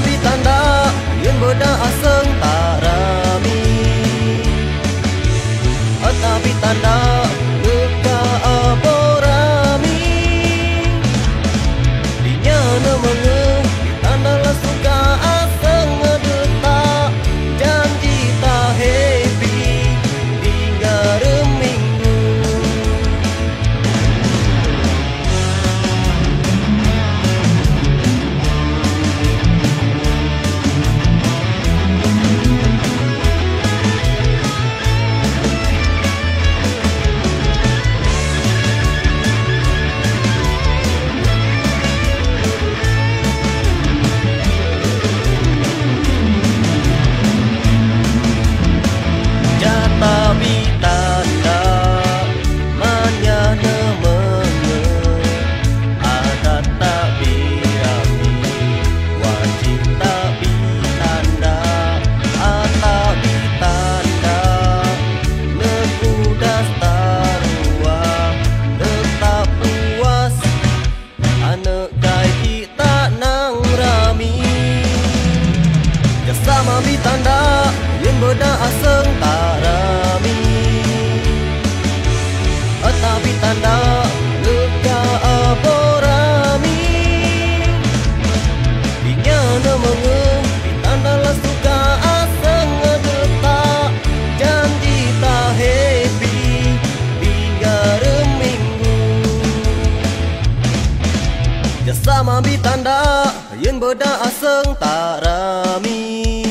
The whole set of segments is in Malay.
ambil tanda Yang berda asang tak rami. Tak tanda rami tanda yang beda aseng tarami Tapi tanda luka apa rami? Binya na mengu tanda la suka aseng ngedeta Janji ta happy Bingga reminggu. Jasa mami tanda yang beda aseng tarami Tak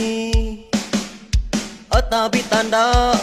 Atabi tanda